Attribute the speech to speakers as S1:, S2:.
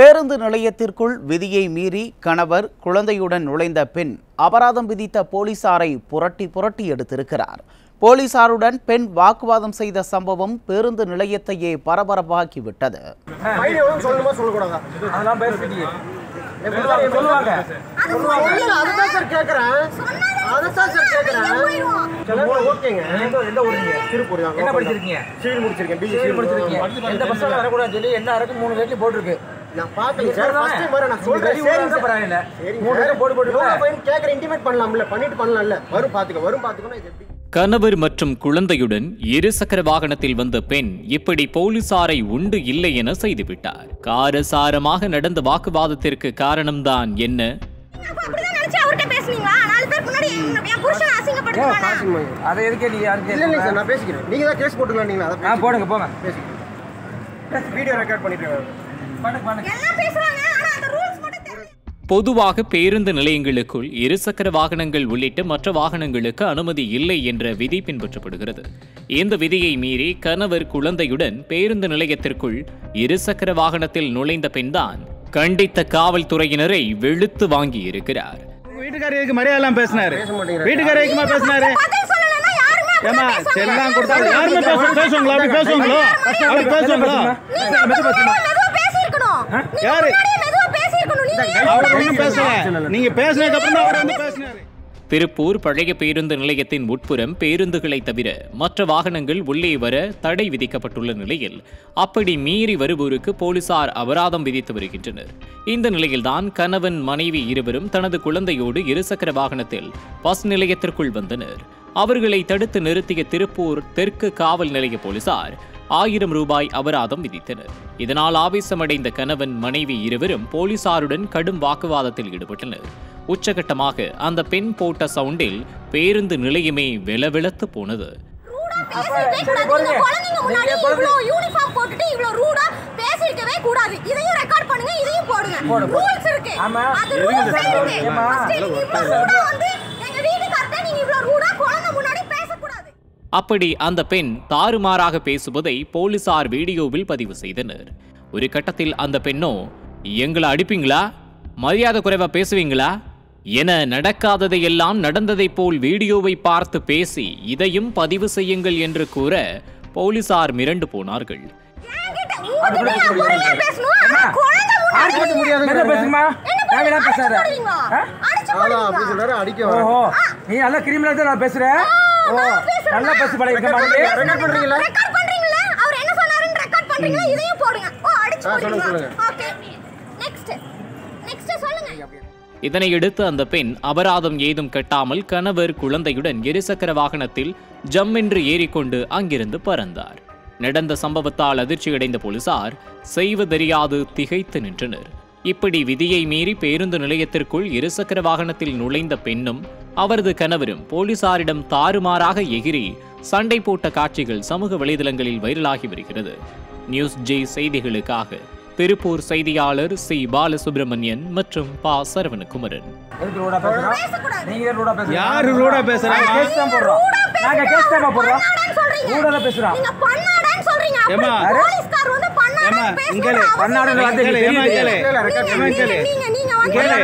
S1: பேருந்து நிலையத்திற்குள் விதியை மீறி கணவர் குழந்தையுடன் நுழைந்த பெண் அபராதம் விதித்த போலீசாரை புரட்டி புரட்டி எடுத்திருக்கிறார். போலீசாருடன் பெண் வாக்குவாதம் செய்த சம்பவம் பேருந்து நிலையத்தையே பரபரப்பாக்கிவிட்டது.
S2: என்ன படிச்சிருக்கீங்க?
S3: சிவில் முடிச்சிருக்கேன். பிஜி
S2: சிவில்
S3: சிவில்
S2: படிச்சிருக்கீங்க எந்த பஸ் வரக்கூடாதுன்னு சொல்லி எல்லா இடக்கும் மூணு ரேட்லயும் போட்டிருக்கு.
S3: நான் பார்க்கல சார். ஃபர்ஸ்ட் டைம் வர நான் சொல்றேன்.
S2: வெளியூர்ல
S3: சரி
S2: இருந்தா
S3: சார்.
S2: பரவாயில்ல
S3: சரிங்க
S2: மூணு
S3: சார்.
S2: ரேட்டும் போட்டு போட்டு
S3: எவ்வளோ ஃபைன் கேட்குற இன்டிமேட் பண்ணலாம்ல. பண்ணிட்டு பண்ணலாம்ல. வரும் பார்த்துக்க வரும் பார்த்துக்கணும் இது எப்படி?
S4: கணவர் மற்றும் குழந்தையுடன் இருசக்கர வாகனத்தில் வந்த பெண் இப்படி போலீசாரை உண்டு இல்லை என செய்துவிட்டார். காரசாரமாக நடந்த வாக்குவாதத்திற்கு காரணம்தான் என்ன?
S2: அதை எதுக்கே நீங்க
S3: நான் பேசிக்கிறேன். தான் கேஸ் போட்டுக்கலாம்
S2: போடுங்க போங்க.
S3: பேசிக்கிறேன். வீடியோ ரெக்கார்ட் பண்ணிட்டு
S2: பண்ணுங்க பண்ணுங்க
S5: எல்லாம் பேசுறாங்க ஆனா அந்த ரூல்ஸ் மட்டும் தெரியல
S4: பொதுவாக பேருந்து நிலையங்களுக்குள் இருசக்கர வாகனங்கள் உள்ளிட்ட மற்ற வாகனங்களுக்கு அனுமதி இல்லை என்ற விதி பின்பற்றப்படுகிறது இந்த விதியை மீறி கணவர் குழந்தையுடன் பேருந்து நிலையத்திற்குள் இருசக்கர வாகனத்தில் நுழைந்த பெண்தான் கண்டித்த காவல்துறையினரை வெளுத்து வாங்கியிருக்கிறார்
S6: வீட்டுக்காரருக்கு மரியாதை பேசினாரு
S3: பேச மாட்டேங்கிறாரு.
S6: வீட்டுக்காரருக்குமா பேசினாரு
S5: பதில் சொல்லலைன்னா யாருமே
S6: ஏமா
S5: அப்படிதான் பேசுவாங்க.
S6: செல்லாம் கொடுத்தாரு யாருமே பேச பேசுவாங்களா அப்படி பேசுவாங்களோ அப்படி பேசுவாங்களோ
S5: நீங்க மெதுவா மெதுவா பேசியிருக்கணும். நீங்க
S6: யாரு?
S5: நீங்க
S6: பேசினதுக்கு அப்புறம் அவர் வந்து பேசினாரு.
S4: திருப்பூர் பழைய பேருந்து நிலையத்தின் உட்புறம் பேருந்துகளை தவிர மற்ற வாகனங்கள் உள்ளே வர தடை விதிக்கப்பட்டுள்ள நிலையில் அப்படி மீறி வருவோருக்கு போலீசார் அபராதம் விதித்து வருகின்றனர். இந்த நிலையில்தான் கணவன் மனைவி இருவரும் தனது குழந்தையோடு இருசக்கர வாகனத்தில் பஸ் நிலையத்திற்குள் வந்தனர். அவர்களை தடுத்து நிறுத்திய திருப்பூர் தெற்கு காவல் நிலைய போலீசார் ஆயிரம் ரூபாய் அபராதம் விதித்தனர் இதனால் ஆவேசமடைந்த கணவன் மனைவி இருவரும் போலீசாருடன் கடும் வாக்குவாதத்தில் ஈடுபட்டனர் உச்சகட்டமாக அந்த பெண் போட்ட சவுண்டில் பேருந்து நிலையமே வெலவெலத்து போனது
S5: கூடாது. இதையும் record பண்ணுங்க, இதையும் போடுங்க. Rules இருக்கு.
S2: ஆமா.
S5: அது ஆ இருக்கு. First நீங்க வந்து
S4: அப்படி அந்த பெண் தாறுமாறாக பேசுவதை போலீசார் வீடியோவில் பதிவு செய்தனர். ஒரு கட்டத்தில் அந்த பெண்ணோ எங்களை அடிப்பீங்களா? மரியாதை குறைவா பேசுவீங்களா? என நடக்காததையெல்லாம் நடந்ததைப் போல் வீடியோவை பார்த்து பேசி இதையும் பதிவு செய்யுங்கள் என்று கூற போலீசார் மிரண்டு போனார்கள்.
S2: நீ நல்லா கிரிமினல் தான் நான் பேசுறேன்? ஓ
S5: நான் பேசுறேன்.
S2: நல்லா பேசி பழகிருக்க
S3: ரெக்கார்ட்
S2: மாதிரி
S3: ரெக்கார்ட் பண்றீங்களா?
S5: ரெக்கார்ட் பண்றீங்களா? அவர் என்ன சொன்னாருன்னு ரெக்கார்ட் பண்றீங்களா? இதையும் போடுங்க. ஓ அடிச்சு
S3: ஆ, சொல்லுங்க,
S5: போடுங்க
S3: சொல்லுங்க.
S5: ஓகே. நெக்ஸ்ட் நெக்ஸ்ட் சொல்லுங்க.
S4: இதனையடுத்து அந்த பெண் அபராதம் ஏதும் கட்டாமல் கணவர் குழந்தையுடன் இருசக்கர வாகனத்தில் ஜம்மென்று ஏறிக்கொண்டு அங்கிருந்து பறந்தார். நடந்த சம்பவத்தால் அதிர்ச்சியடைந்த போலீசார் செய்வதறியாது திகைத்து நின்றனர். இப்படி விதியை மீறி பேருந்து நிலையத்திற்குள் இருசக்கர வாகனத்தில் நுழைந்த பெண்ணும் அவரது கணவரும் போலீசாரிடம் தாறுமாறாக எகிரி சண்டை போட்ட காட்சிகள் சமூக வலைதளங்களில் வைரலாகி வருகிறது. நியூஸ் ஜே செய்திகளுக்காக திருப்பூர் செய்தியாளர் சி பாலசுப்ரமணியன் மற்றும் பா சரவணகுமரன்.
S6: யாரு ரூடா பேசுறாங்க?
S2: நாங்க போடுறோம் பேசுறோம்
S6: இங்கேலே,
S2: பண்ணாடன்னு வார்த்தை தெரியுது. தெரியுது?
S5: நாங்களும்